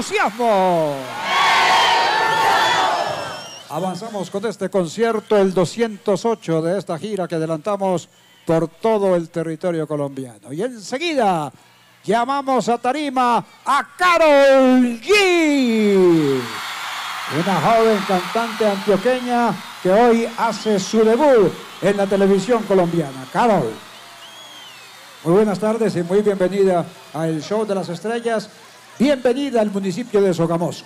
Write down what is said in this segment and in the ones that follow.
entusiasmo. Avanzamos con este concierto, el 208 de esta gira que adelantamos por todo el territorio colombiano. Y enseguida llamamos a tarima a Carol G. Una joven cantante antioqueña que hoy hace su debut en la televisión colombiana. Carol. Muy buenas tardes y muy bienvenida al Show de las Estrellas. Bienvenida al municipio de Sogamoso.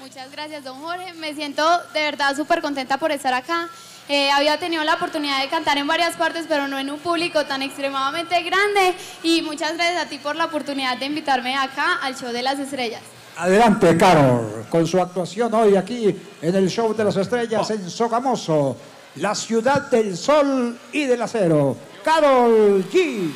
Muchas gracias, don Jorge. Me siento de verdad súper contenta por estar acá. Eh, había tenido la oportunidad de cantar en varias partes, pero no en un público tan extremadamente grande. Y muchas gracias a ti por la oportunidad de invitarme acá al Show de las Estrellas. Adelante, Carol, con su actuación hoy aquí en el Show de las Estrellas en Sogamoso, la ciudad del sol y del acero. Carol G.